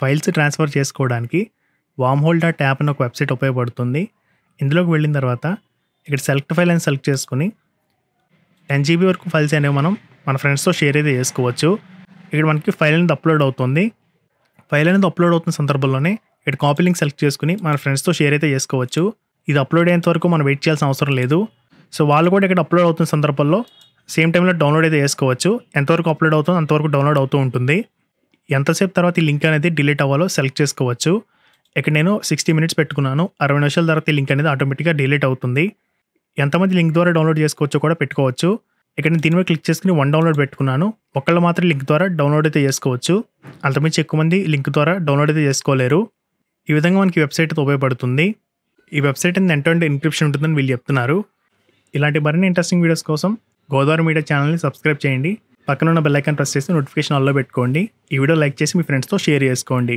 Files transfer చేసుకోవడానికి వామ్ whole dot app అని ఒక వెబ్సైట్ ఉపయోగపడుతుంది. ఇందులోకి వెళ్ళిన తర్వాత ఇక్కడ సెలెక్ట్ ఫైల్ అని సెలెక్ట్ చేసుకుని టెన్ జీబీ వరకు ఫైల్స్ అనేవి మనం మన ఫ్రెండ్స్తో షేర్ అయితే చేసుకోవచ్చు. ఇక్కడ మనకి ఫైల్ అనేది అప్లోడ్ అవుతుంది. ఫైల్ అనేది అప్లోడ్ అవుతున్న సందర్భంలోనే ఇక్కడ కాపీ లింక్ సెలెక్ట్ చేసుకుని మన ఫ్రెండ్స్తో షేర్ అయితే చేసుకోవచ్చు. ఇది అప్లోడ్ అయ్యేంత వరకు మనం వెయిట్ చేయాల్సిన అవసరం లేదు. సో వాళ్ళు కూడా ఇక్కడ అప్లోడ్ అవుతున్న సందర్భంలో సేమ్ టైంలో డౌన్లోడ్ అయితే చేసుకోవచ్చు. ఎంతవరకు అప్లోడ్ అవుతుందో అంతవరకు డౌన్లోడ్ అవుతూ ఉంటుంది. ఎంతసేపు తర్వాత ఈ లింక్ అనేది డిలీట్ అవ్వాలో సెలెక్ట్ చేసుకోవచ్చు. ఇక్కడ నేను సిక్స్టీ మినిట్స్ పెట్టుకున్నాను. అరవై నిమిషాల తర్వాత ఈ లింక్ అనేది ఆటోమేటిక్గా డిలీట్ అవుతుంది. ఎంతమంది లింక్ ద్వారా డౌన్లోడ్ చేసుకోవచ్చో కూడా పెట్టుకోవచ్చు. ఇక్కడ నేను దీని మీద క్లిక్ చేసుకుని వన్ డౌన్లోడ్ పెట్టుకున్నాను. ఒకళ్ళు మాత్రం లింక్ ద్వారా డౌన్లోడ్ అయితే చేసుకోవచ్చు. అంతమించి ఎక్కువ మంది లింక్ ద్వారా డౌన్లోడ్ అయితే చేసుకోలేరు. ఈ విధంగా మనకి వెబ్సైట్ అయితే ఉపయోగపడుతుంది. ఈ వెబ్సైట్ అనేది ఎంతో ఎన్క్రిప్షన్ ఉంటుందని వీళ్ళు చెప్తున్నారు. ఇలాంటి మరిన్ని ఇంట్రెస్టింగ్ వీడియోస్ కోసం గోదావరి మీడియా ఛానల్ని సబ్స్క్రైబ్ చేయండి. పక్కన ఉన్న బెల్ ఐకాన్ ప్రెస్ చేసి నోటిఫికేషన్ ఆల్లో పెట్టుకోండి. ఈ వీడియో లైక్ చేసి మీ ఫ్రెండ్స్తో షేర్ చేసుకోండి.